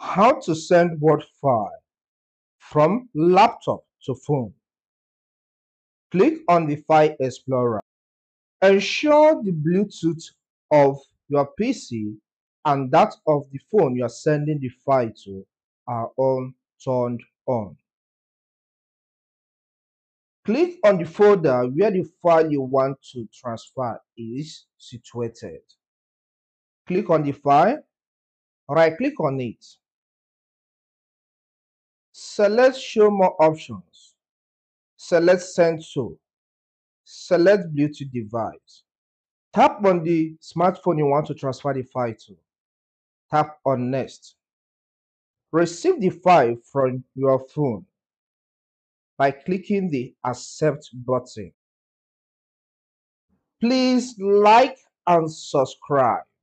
How to send Word file from laptop to phone. Click on the File Explorer. Ensure the Bluetooth of your PC and that of the phone you are sending the file to are on turned on. Click on the folder where the file you want to transfer is situated. Click on the file, right click on it. Select Show More Options. Select Send To. Select Bluetooth device. Tap on the smartphone you want to transfer the file to. Tap on Next. Receive the file from your phone by clicking the Accept button. Please like and subscribe.